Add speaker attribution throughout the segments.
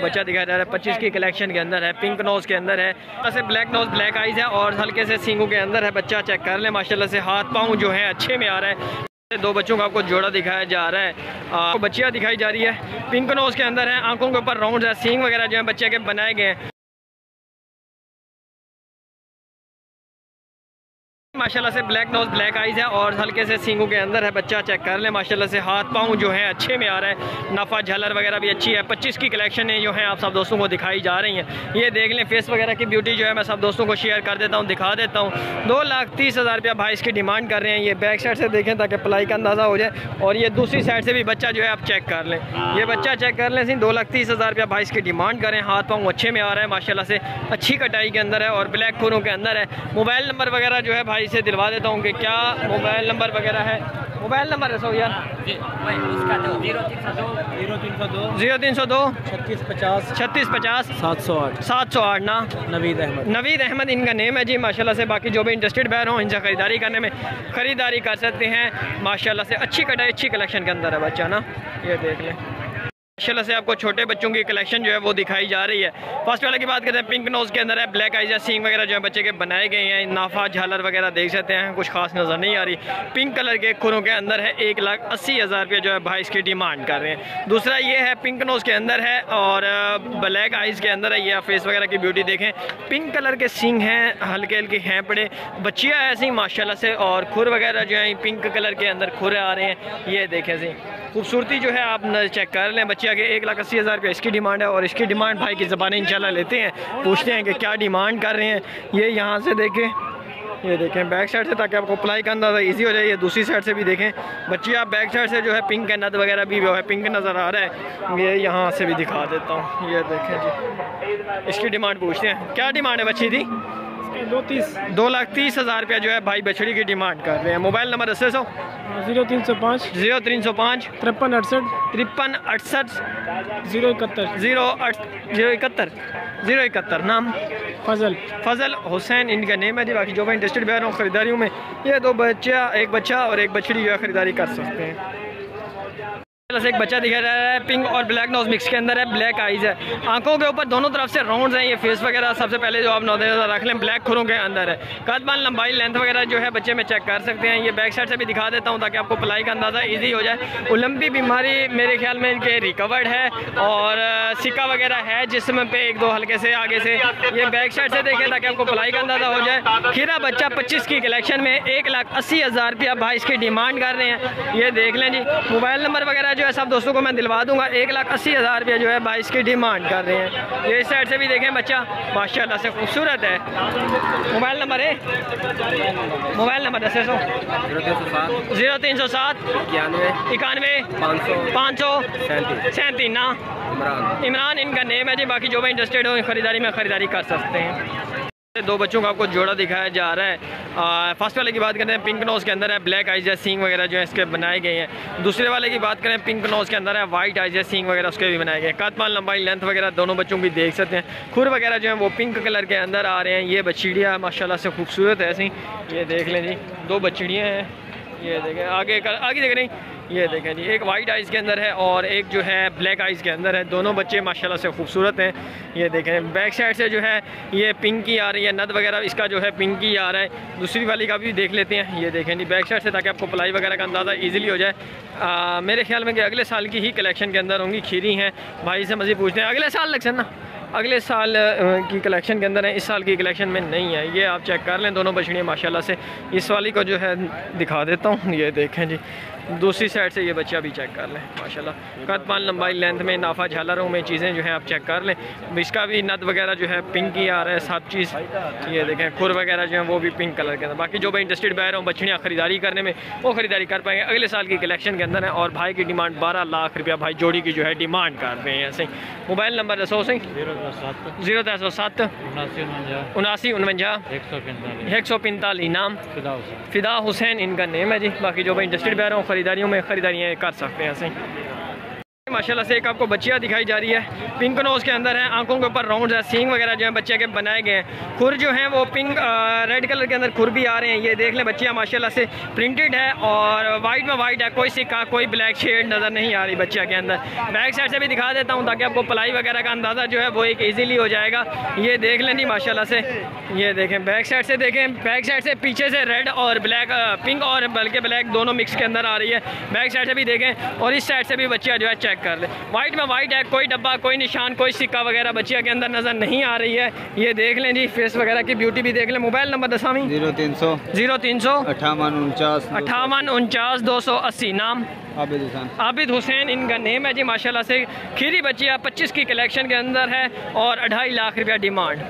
Speaker 1: बच्चा दिखाया जा रहा है। पच्चीस की कलेक्शन के अंदर है। पिंक नोज़ के अंदर है। ऐसे ब्लैक नोज़ ब्लैक आइज़ है और हल्के से सींगों के अंदर है। बच्चा चेक कर ले, माशाल्लाह से हाथ पाँव जो है अच्छे में आ रहा है। दो बच्चों का आपको जोड़ा दिखाया जा रहा है। आपको बच्चियाँ दिखाई जा रही है। पिंक नोज़ के अंदर है, आँखों के ऊपर राउंड है। सींग वगैरह जो है बच्चे के बनाए गए हैं। माशाल्लाह से ब्लैक नोज़ ब्लैक आइज़ है और हल्के से सींगों के अंदर है, बच्चा चेक कर ले, माशाल्लाह से हाथ पाँव जो है अच्छे में आ रहा है। नफ़ा झलर वगैरह भी अच्छी है, पच्चीस की कलेक्शन है, जो है आप सब दोस्तों को दिखाई जा रही हैं। ये देख लें फेस वगैरह की ब्यूटी जो है, मैं सब दोस्तों को शेयर कर देता हूँ, दिखा देता हूँ। दो लाख तीस हज़ार रुपया भाई इसकी डिमांड कर रहे हैं, ये बैक साइड से देखें ताकि पलाई का अंदाज़ा हो जाए। और ये दूसरी साइड से भी बच्चा जो है, आप चेक कर लें। ये बच्चा चेक कर लें दो लाख तीस हज़ार रुपया भाई इसकी डिमांड करें हाथ पाँव अच्छे में आ रहा है माशाला से अच्छी कटाई के अंदर है और ब्लैक खूरों के अंदर है। मोबाइल नंबर वगैरह जो है भाई से दिलवा देता हूँ कि क्या मोबाइल नंबर वगैरह है। मोबाइल नंबर है सो यार। ज़ीरो तीन सौ दो।
Speaker 2: छत्तीस पचास।
Speaker 1: छत्तीस पचास।
Speaker 2: सात सौ आठ।
Speaker 1: सात सौ आठ ना।
Speaker 2: नवीद अहमद।
Speaker 1: नवीद अहमद इनका नेम है जी माशाल्लाह से। बाकी जो भी इंटरेस्टेड बैर हो इनसे ख़रीदारी करने में ख़रीदारी कर सकते हैं। माशाल्लाह से अच्छी कटाई अच्छी कलेक्शन के अंदर है बच्चा ना। ये देख लें। माशाल्लाह से आपको छोटे बच्चों की कलेक्शन जो है वो दिखाई जा रही है। फ़र्स्ट वाले की बात करते हैं पिंक नोज़ के अंदर है ब्लैक आइज़ है सींग वगैरह जो है बच्चे के बनाए गए हैं। नाफा, झालर वगैरह देख सकते हैं, कुछ खास नज़र नहीं आ रही। पिंक कलर के खुरों के अंदर है, एक लाख अस्सी हज़ार रुपये जो है भाई इसकी डिमांड कर रहे हैं। दूसरा ये है पिंक नोज़ के अंदर है और ब्लैक आइज़ के अंदर है, ये फेस वगैरह की ब्यूटी देखें। पिंक कलर के सींग हैं, हल्के हल्के हैं पड़े बच्चियाँ ऐसी माशाला से, और खुर वगैरह जो है पिंक कलर के अंदर खुर आ रहे हैं। ये देखें सी खूबसूरती जो है, आप चेक कर लें बच्चे आगे एक लाख अस्सी हज़ार रुपये। इसकी डिमांड है और इसकी डिमांड भाई की ज़बान इंशाल्लाह लेते हैं। पूछते हैं कि क्या डिमांड कर रहे हैं। ये यहाँ से देखें ये देखें बैक साइड से ताकि आपको अप्लाई का अंदाज़ा ईजी हो जाए ये दूसरी साइड से भी देखें। बच्ची आप बैक साइड से जो है पिंक नद वगैरह भी जो है पिंक नज़र आ रहा है। ये यहाँ से भी दिखा देता हूँ। ये देखें जी। इसकी डिमांड पूछते हैं। क्या डिमांड है बच्ची थी
Speaker 2: दो तीस।
Speaker 1: दो लाख तीस हज़ार रुपया जो है भाई बछड़ी की डिमांड कर रहे हैं। मोबाइल नंबर अस्सी सौ।
Speaker 2: ज़ीरो तीन सौ पाँच।
Speaker 1: ज़ीरो तीन सौ पाँच।
Speaker 2: तिरपन अड़सठ।
Speaker 1: तिरपन अड़सठ।
Speaker 2: ज़ीरो इकहत्तर।
Speaker 1: ज़ीरो अठ ज़ीरो इकहत्तर। ज़ीरो इकहत्तर नाम?
Speaker 2: फजल।
Speaker 1: फजल हुसैन इनका नेम है जी। बाकी जो मैं इंटरेस्टेड रहा हूँ ख़रीदारियों में ये दो बच्चा एक बच्चा और एक बछड़ी जो है ख़रीदारी कर सकते हैं। से एक बच्चा दिखा जा रहा है, पिंक और ब्लैक नोज़ मिक्स के अंदर है, ब्लैक आइज़ है। आँखों के ऊपर दोनों तरफ़ से राउंड हैं, ये फेस वगैरह, सबसे पहले जो आप नौ रख लें, ब्लैक खुरों के अंदर है। कदबान लंबाई लेंथ वगैरह जो है बच्चे में चेक कर सकते हैं। ये बैक साइड से भी दिखा देता हूँ ताकि आपको पलाई का अंदाज़ा ईजी हो जाए। उलम्बी बीमारी मेरे ख्याल में इनके रिकवर्ड है और सिक्का वगैरह है जिसम पे एक दो हल्के से आगे से। ये बैक साइड से देखें ताकि आपको पलाई का अंदाज़ा हो जाए। खीरा बच्चा पच्चीस की कलेक्शन में एक लाख अस्सी हज़ार रुपया भाई इसकी डिमांड कर रहे हैं। ये देख लें जी मोबाइल नंबर वगैरह जो है सब दोस्तों को मैं दिलवा दूँगा। एक लाख अस्सी हज़ार रुपया जो है बाईस की डिमांड कर रहे हैं। ये इस साइड से भी देखें बच्चा माशाल्लाह से खूबसूरत है। मोबाइल नंबर है मोबाइल नंबर दस सौ। ज़ीरो तीन सौ सात। इक्यानवे। पाँच सौ। सैंतीस। ना? इमरान। इनका नेम है जी बाकी जो भी इंटरेस्टेड हो ख़रीदारी में ख़रीदारी कर सकते हैं। दो बच्चों का आपको जोड़ा दिखाया जा रहा है। फ़र्स्ट वाले की बात करें, पिंक नोज़ के अंदर है, ब्लैक आइज़ है सींग वगैरह जो है इसके बनाए गए हैं। दूसरे वाले की बात करें, पिंक नोज़ के अंदर है वाइट आइज़ है सींग वगैरह उसके भी बनाए गए हैं। कदमान लंबाई, लेंथ वगैरह दोनों बच्चों की देख सकते हैं। खुर वगैरह जो है वो पिंक कलर के अंदर आ रहे हैं। ये बछड़ियाँ माशाला से खूबसूरत है ऐसी। ये देख लें जी, दो बछड़ियाँ हैं। ये देखें, आगे आगे देख रही ये देखें जी एक वाइट आइज़ के अंदर है और एक जो है ब्लैक आइज़ के अंदर है। दोनों बच्चे माशाल्लाह से खूबसूरत हैं। ये देखें बैक साइड से जो है ये पिंकी आ रही है नद वगैरह इसका जो है पिंकी आ रहा है। दूसरी वाली का भी देख लेते हैं। ये देखें जी बैक साइड से ताकि आपको पलाई वगैरह का अंदाज़ा ईजिली हो जाए। आ, मेरे ख्याल में कि अगले साल की ही कलेक्शन के अंदर होंगी खीरी हैं। भाई से मज़ीद पूछते हैं अगले साल लग ना अगले साल की कलेक्शन के अंदर है। इस साल की कलेक्शन में नहीं है। ये आप चेक कर लें दोनों बछड़ियाँ माशाल्लाह से। इस वाली को जो है दिखा देता हूँ। ये देखें जी दूसरी साइड से ये बच्चा भी चेक कर लें माशाल्लाह। कद पान लंबाई लेंथ में नाफा झालरों में चीज़ें जो हैं आप चेक कर लें। इसका भी नद वगैरह जो है पिंक ही आ रहा है सब चीज़। ये देखें खुर वगैरह जो है वो भी पिंक कलर के अंदर। बाकी जो भी इंटरेस्टेड बैर हों बछड़ियाँ ख़रीदारी करने में वो ख़रीदारी कर पाएँगे। अगले साल की कलेक्शन के अंदर है और भाई की डिमांड बारह लाख रुपया भाई जोड़ी की जो है डिमांड कर रहे हैं ऐसे मोबाइल नंबर दसो सिंह ज़ीरो दस सौ सत्त उनासी उनवंजा। एक सौ पैंतालीस। नाम। फिदा हुसैन। इनका नेम है जी। बाकी जो भाई इंटरेस्टेड बैर हों ख़रीदारियों में ख़रीदारियाँ कर सकते हैं ऐसे माशाल्लाह से एक आपको बच्चियाँ दिखाई जा रही है। पिंक नोज़ के अंदर है, आँखों के ऊपर राउंड है सींग वगैरह जो है बच्चे के बनाए गए हैं। खुर जो है वो पिंक रेड कलर के अंदर खुर भी आ रहे हैं। ये देख लें बच्चियाँ, माशाल्लाह से प्रिंटेड है और वाइट में वाइट है, कोई सिक्का, कोई ब्लैक शेड नज़र नहीं आ रही बच्चिया के अंदर। बैक साइड से भी दिखा देता हूँ ताकि आपको पलाई वगैरह का अंदाज़ा जो है वो एक ईजिली हो जाएगा। ये देख लें जी माशाला से। ये देखें बैक साइड से देखें बैक साइड से पीछे से रेड और ब्लैक पिंक और बल्कि ब्लैक दोनों मिक्स के अंदर आ रही है। बैक साइड से भी देखें और इस साइड से भी बच्चिया जो है चेक कर ले। वाइट में वाइट है कोई डब्बा कोई निशान कोई सिक्का वगैरह बच्चिया के अंदर नज़र नहीं आ रही है। ये देख लें जी फेस वगैरह की ब्यूटी भी देख लें। मोबाइल नंबर दसामी
Speaker 3: ज़ीरो तीन सौ।
Speaker 1: ज़ीरो तीन सौ?
Speaker 3: अठावन उनचास
Speaker 1: अठावन उनचास दो सौ अस्सी। नाम?
Speaker 3: आबिद हुसैन।
Speaker 1: आबिद हुसैन इनका नेम है जी माशाल्लाह से। खीरी बच्चिया पच्चीस की कलेक्शन के अंदर है और अढ़ाई लाख रुपया डिमांड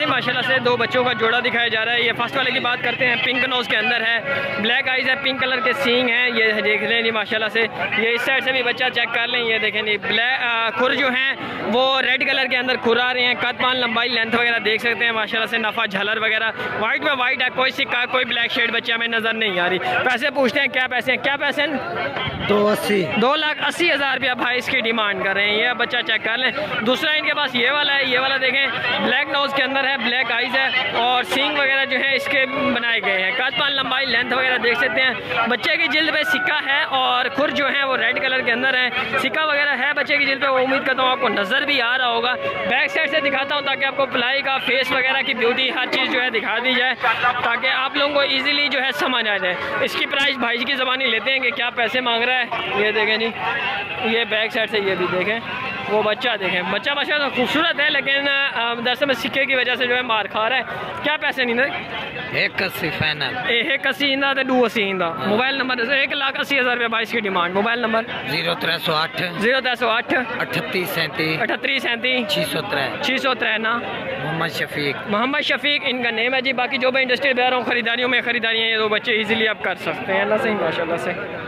Speaker 1: माशाल्लाह से दो बच्चों का जोड़ा दिखाया जा रहा है। ये फ़र्स्ट वाले की बात करते हैं, पिंक नोज़ के अंदर है। ब्लैक आइज़ है, पिंक कलर के सींग हैं। ये देख लें जी माशाल्लाह से। ये इस साइड से भी बच्चा चेक कर लें, ये देखें जी। ब्लैक खुर जो हैं, वो रेड कलर के अंदर खुर आ रहे हैं। कद पान लंबाई, लेंथ वगैरह देख सकते हैं माशाल्लाह से। नफ़ा, झलर वगैरह। वाइट में वाइट है, कोई सिक्का, कोई ब्लैक शेड बच्चे में नज़र नहीं आ रही। पैसे पूछते हैं, क्या पैसे हैं? क्या पैसे हैं?
Speaker 3: दो अस्सी।
Speaker 1: दो लाख अस्सी हज़ार रुपया भाई इसकी डिमांड कर रहे हैं। ये बच्चा चेक कर लें। दूसरा इनके पास ये वाला है, ये वाला देखें। ब्लैक नोज़ के अंदर है, ब्लैक आइज़ है और सींग वगैरह जो है इसके बनाए गए हैं। काजपान लंबाई, लेंथ वगैरह देख सकते हैं। बच्चे की जिल्द पे सिक्का है और खुर जो है वो रेड कलर के अंदर है। सिक्का वगैरह है बच्चे की जिल्द पे, वो उम्मीद करता हूँ आपको नज़र भी आ रहा होगा। बैक साइड से दिखाता हूँ ताकि आपको प्लाई का, फेस वगैरह की ब्यूटी, हर चीज़ जो है दिखा दी जाए, ताकि आप लोगों को ईजिली जो है समझ आ जाए। इसकी प्राइस भाई जी की ज़बानी लेते हैं कि क्या पैसे मांग रहा है। ये देखें जी ये बैक साइड से ये भी देखें वो बच्चा देखें बच्चा बच्चा तो खूबसूरत है लेकिन दरअसल में सिक्के की वजह से जो है मार खा रहा है। क्या पैसे नहीं
Speaker 3: एक अस्सी फाइनल
Speaker 1: एक अस्सी इंदा तो दो अस्सी इंदा मोबाइल नंबर एक लाख अस्सी हज़ार रुपये बाईस की डिमांड मोबाइल नंबर?
Speaker 3: ज़ीरो त्रै सौ अठ
Speaker 1: ज़ीरो त्रै सौ अठ
Speaker 3: अठत्ती सैंती
Speaker 1: अठत्री सैंती
Speaker 3: छः सौ त्रै।
Speaker 1: छः सौ त्रै ना?
Speaker 3: मोहम्मद शफीक।
Speaker 1: मोहम्मद शफीक इनका नेम है जी बाकी जो भी इंडस्ट्री बह रहा हूँ खरीदारियों में खरीदारी है ये दो बच्चे इजीली आप कर सकते हैं। अल्लाह से ही माशाल्लाह से।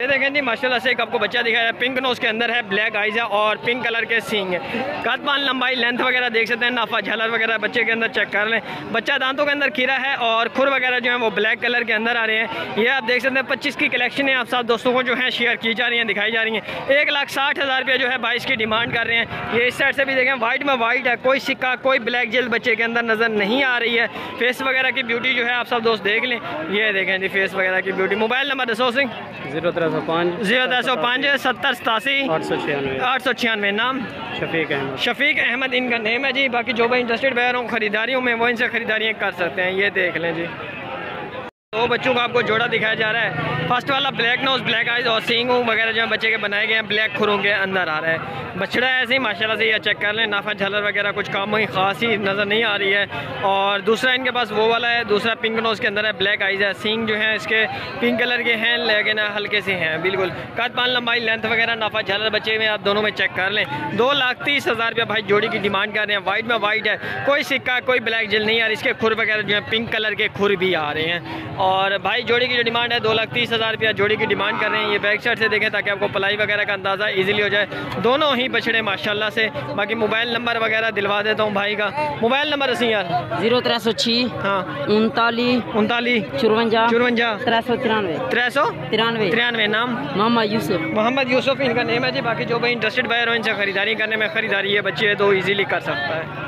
Speaker 1: ये देखें जी, माशाल्लाह से एक आपको बच्चा दिखाया है। पिंक नोज़ के अंदर है, ब्लैक आइज़ है और पिंक कलर के सींग है। कदमान लंबाई, लेंथ वगैरह देख सकते हैं, नाफा झलर वगैरह बच्चे के अंदर चेक कर लें। बच्चा दांतों के अंदर खीरा है और खुर वगैरह जो है वो ब्लैक कलर के अंदर आ रहे हैं। ये आप देख सकते हैं, पच्चीस की कलेक्शन है। आप सब दोस्तों को जो है शेयर की जा रही हैं, दिखाई जा रही हैं। एक लाख साठ हज़ार रुपये जो है बाईस की डिमांड कर रहे हैं। ये इस साइड से भी देखें वाइट में वाइट है, कोई सिक्का, कोई ब्लैक जेल बच्चे के अंदर नज़र नहीं आ रही है। फेस वगैरह की ब्यूटी जो है, आप सब दोस्त देख लें। ये देखें जी फेस वगैरह की ब्यूटी मोबाइल नंबर दसो सिंह।
Speaker 2: ज़ीरो सौ पाँच
Speaker 1: ज़ीरो दस सौ पाँच सत्तर सतासी
Speaker 2: आठ सौ छियानवे।
Speaker 1: आठ सौ छियानवे नाम।
Speaker 2: शफीक अहमद।
Speaker 1: शफीक अहमद इनका नेम है जी। बाकी जो भी इंटरेस्टेड बैर हूँ खरीदारियों में वो इनसे खरीदारियाँ कर सकते हैं। ये देख लें जी। दो बच्चों का आपको जोड़ा दिखाया जा रहा है। फ़र्स्ट वाला ब्लैक नोज़ ब्लैक आइज़ और सींग वगैरह जो है बच्चे के बनाए गए हैं ब्लैक खुरों के अंदर आ रहा है। बछड़ा ऐसे ही, माशाल्लाह से ये चेक कर लें, नाफा झलर वगैरह कुछ काम ही खास ही नज़र नहीं आ रही है। और दूसरा इनके पास वो वाला है, दूसरा पिंक नोज़ के अंदर है ब्लैक आइज़ है। सींग जो है इसके पिंक कलर के हैं, लेकिन हल्के से हैं, बिल्कुल। कद पान लंबाई लेंथ वगैरह, नाफा झलर बच्चे में आप दोनों में चेक कर लें। दो लाख तीस हज़ार रुपया भाई जोड़ी की डिमांड कर रहे हैं। वाइट में वाइट है, कोई सिक्का, कोई ब्लैक जल नहीं आ रही, इसके खुर वगैरह जो है पिंक कलर के खुर भी आ रहे हैं। और भाई जोड़ी की जो डिमांड है दो लाख तीस हज़ार रुपया जोड़ी की डिमांड कर रहे हैं। ये बैक साइड से देखें ताकि आपको पलाई वगैरह का अंदाज़ा इजीली हो जाए। दोनों ही बछड़े माशाल्लाह से। बाकी मोबाइल नंबर वगैरह दिलवा देता हूँ भाई का। मोबाइल नंबर असी यार।
Speaker 4: ज़ीरो त्रै सौ छी
Speaker 1: हाँ।
Speaker 4: उनताली
Speaker 1: उनताली
Speaker 4: चुरवंजा
Speaker 1: चुरवंजा
Speaker 4: त्रै सौ तिरानवे।
Speaker 1: त्रै सौ
Speaker 4: तिरानवे।
Speaker 1: तिरानवे नाम?
Speaker 4: मोहम्मद यूसुफ।
Speaker 1: मोहम्मद यूसुफ इनका नेम है जी। बाकी जो भाई इंटरेस्टेड बायर हो इनसे खरीदारी करने में खरीदारी है बच्चे है तो इजीली कर सकता है।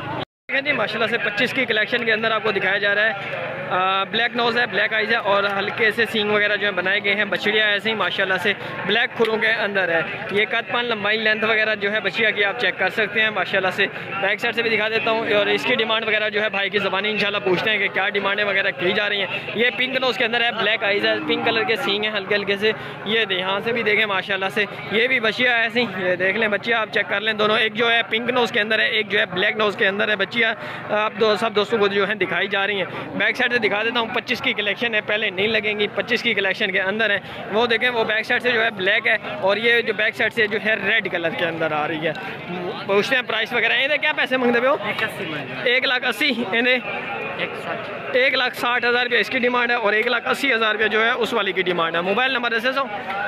Speaker 1: है जी माशाल्लाह से 25 की कलेक्शन के अंदर आपको दिखाया जा रहा है। ब्लैक नोज़ है ब्लैक आइज़ है और हल्के से सींग वगैरह जो है बनाए गए हैं, बछड़िया ऐसे ही, माशाल्लाह से ब्लैक खुरों के अंदर है। ये कदपान लंबाई लेंथ वगैरह जो है बछिया की आप चेक कर सकते हैं, माशाल्लाह से। बैक साइड से भी दिखा देता हूँ और इसकी डिमांड वगैरह जो है भाई की ज़बानी इंशाल्लाह पूछते हैं कि क्या डिमांडें वगैरह की जा रही हैं। ये पिंक नोज़ के अंदर है ब्लैक आइज़ है पिंक कलर के सींग हैं हल्के हल्के से। ये यहाँ से भी देखें माशा से। ये भी बछिया ऐसी ये देख लें बच्चिया, आप चेक कर लें दोनों। एक जो है पिंक नोज़ के अंदर है, एक जो है ब्लैक नोज़ के अंदर है। बच्चिया, आप दो, सब दोस्तों को जो है दिखाई जा रही हैं। बैक साइड से दिखा देता हूँ, पच्चीस की कलेक्शन है, पहले नहीं लगेंगी, पच्चीस की कलेक्शन के अंदर है। वो देखें, वो बैक साइड से जो है ब्लैक है और ये जो बैक साइड से जो है रेड कलर के अंदर आ रही है। पूछते हैं प्राइस वगैरह। ये क्या पैसे मंगते हो? एक लाख अस्सी इन्हें? एक लाख साठ हज़ार रुपये इसकी डिमांड है और एक लाख अस्सी हज़ार रुपया जो है उस वाली की डिमांड है। मोबाइल नंबर दसे सौ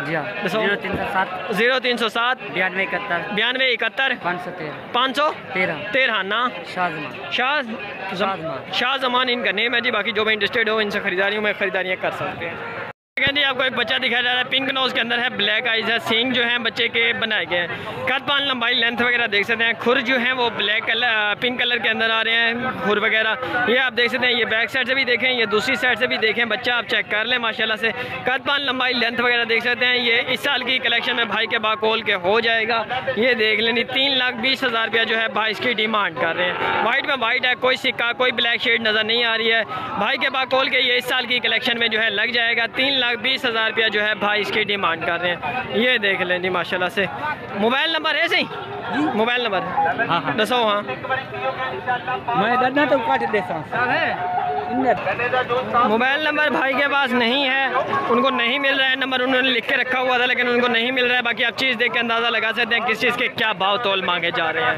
Speaker 4: जी हाँ। ज़ीरो तीन सौ सात।
Speaker 1: ज़ीरो तीन सौ सात।
Speaker 4: बयानवे इकहत्तर।
Speaker 1: बयानवे इकहत्तर।
Speaker 4: पाँच सौ तेरह।
Speaker 1: पाँच सौ?
Speaker 4: तेरह।
Speaker 1: तेरह ना?
Speaker 4: शाहजमान।
Speaker 1: शाह
Speaker 4: शाहजमान।
Speaker 1: शाह इनका नेम है जी बाकी जो भी इंटरेस्टेड हो इनसे खरीदारियों में खरीदारियाँ कर सकते हैं। जी आपको एक बच्चा दिखाया जा रहा है, पिंक नोज़ के अंदर है, ब्लैक आइज़ है, सींग जो है बच्चे के बनाए गए हैं। कद पान लंबाई लेंथ वगैरह देख सकते हैं, खुर जो है वो ब्लैक कलर पिंक कलर के अंदर आ रहे हैं, खुर वगैरह। ये आप देख सकते हैं, ये बैक साइड से भी देखें, ये दूसरी साइड से भी देखें, बच्चा आप चेक कर लें, माशाल्लाह से। कद पान लंबाई लेंथ वगैरह देख सकते हैं, ये इस साल की कलेक्शन में भाई के बाकोल के हो जाएगा। ये देख लेनी तीन लाख बीस हज़ार रुपया जो है भाई इसकी डिमांड कर रहे हैं। वाइट में वाइट है, कोई सिक्का, कोई ब्लैक शेड नज़र नहीं आ रही है। भाई के बाकोल के ये इस साल की कलेक्शन में जो है लग जाएगा, तीन लाख बीस हज़ार रुपया जो है भाई इसकी डिमांड कर रहे हैं। ये देख लें जी माशाल्लाह से। मोबाइल नंबर है सही? Mobile number?
Speaker 4: हाँ हाँ।
Speaker 1: दसो हाँ।
Speaker 4: मैं तो काट देता
Speaker 1: मोबाइल नंबर भाई के पास नहीं है। उनको नहीं मिल रहा है नंबर उन्होंने लिख के रखा हुआ था लेकिन उनको नहीं मिल रहा है। बाकी आप चीज़ देख के अंदाज़ा लगा सकते हैं किस चीज़ के क्या भाव तोल मांगे जा रहे हैं।